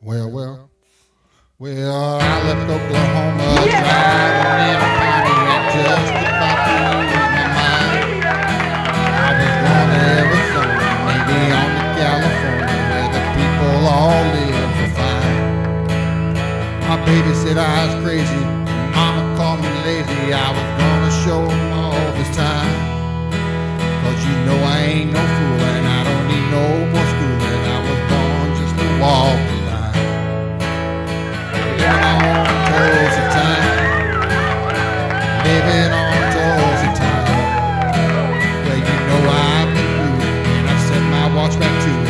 Well, well, well, I left Oklahoma, yeah. driving in a Pontiac, just about to lose my mind. I was going to Arizona, maybe on to California, where the people all live so fine. My baby said I was crazy, mama called me lazy, I was watch back too.